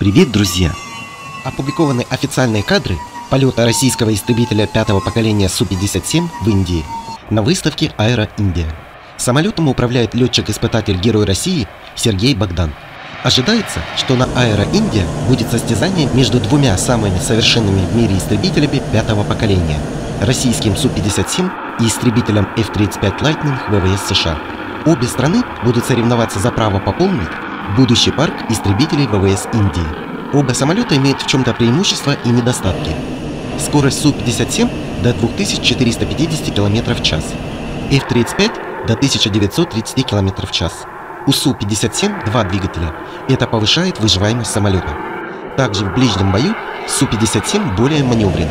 Привет, друзья! Опубликованы официальные кадры полета российского истребителя пятого поколения Су-57 в Индии на выставке Аэро Индия. Самолетом управляет летчик-испытатель Герой России Сергей Богдан. Ожидается, что на Аэро Индия будет состязание между двумя самыми совершенными в мире истребителями пятого поколения – российским Су-57 и истребителем F-35 Lightning ВВС США. Обе страны будут соревноваться за право пополнить будущий парк истребителей ВВС Индии. Оба самолета имеют в чем-то преимущества и недостатки. Скорость Су-57 до 2450 км в час, F-35 до 1930 км в час. У Су-57 два двигателя, это повышает выживаемость самолета. Также в ближнем бою Су-57 более маневренный.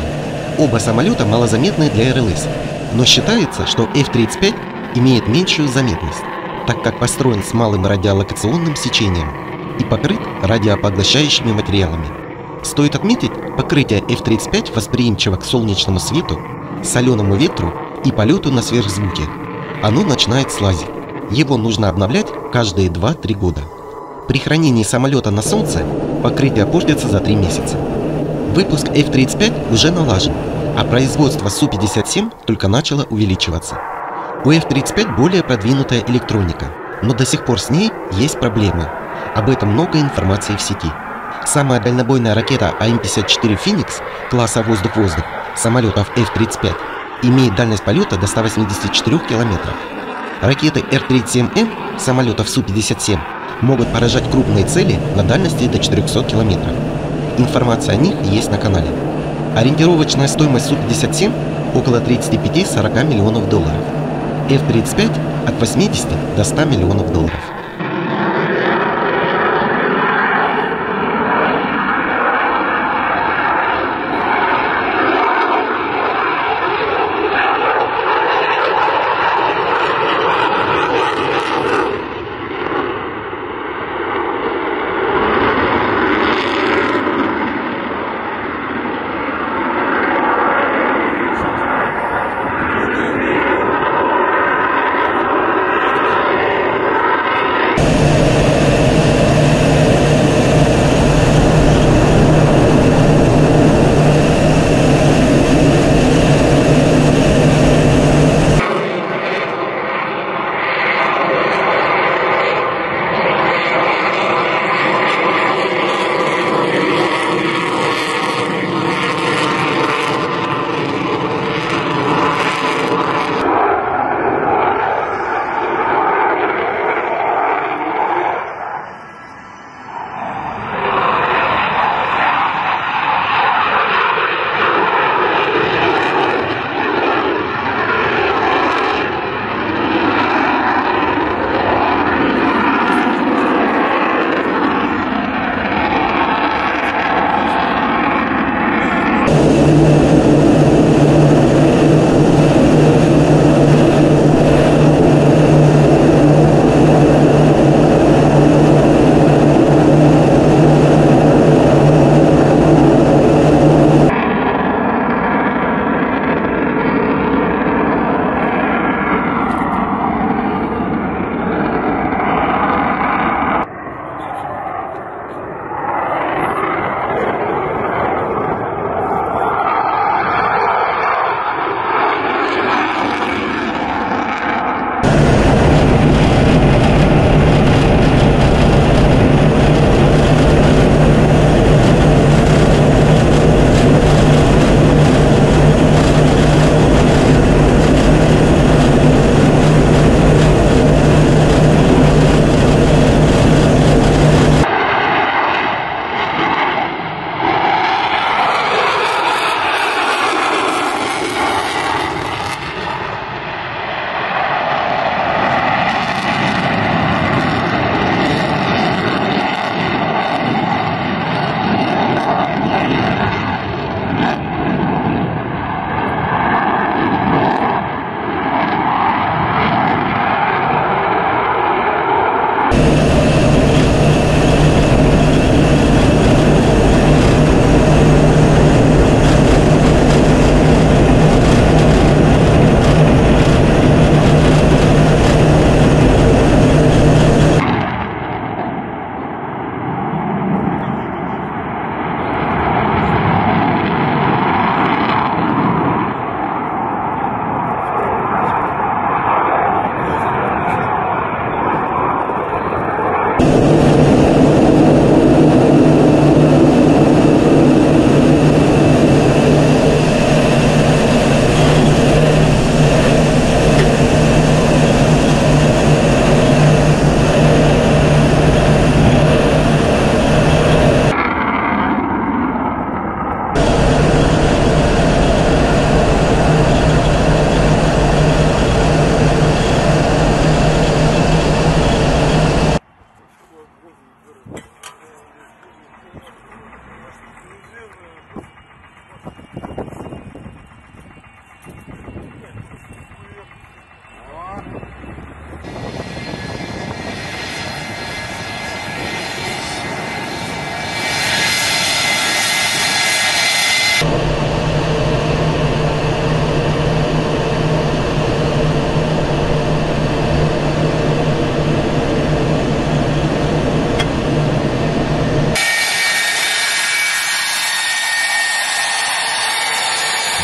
Оба самолета малозаметны для РЛС, но считается, что F-35 имеет меньшую заметность так как построен с малым радиолокационным сечением и покрыт радиопоглощающими материалами. Стоит отметить, покрытие F-35 восприимчиво к солнечному свету, соленому ветру и полету на сверхзвуке. Оно начинает слазить. Его нужно обновлять каждые 2-3 года. При хранении самолета на солнце покрытие портится за 3 месяца. Выпуск F-35 уже налажен, а производство Су-57 только начало увеличиваться. У F-35 более продвинутая электроника, но до сих пор с ней есть проблемы. Об этом много информации в сети. Самая дальнобойная ракета АМ-54 «Феникс» класса «Воздух-воздух» самолетов F-35 имеет дальность полета до 184 км. Ракеты Р-37М самолетов Су-57 могут поражать крупные цели на дальности до 400 км. Информация о них есть на канале. Ориентировочная стоимость Су-57 около 35-40 миллионов долларов. F-35 от 80 до 100 миллионов долларов.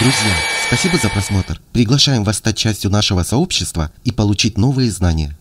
Друзья, спасибо за просмотр. Приглашаем вас стать частью нашего сообщества и получить новые знания.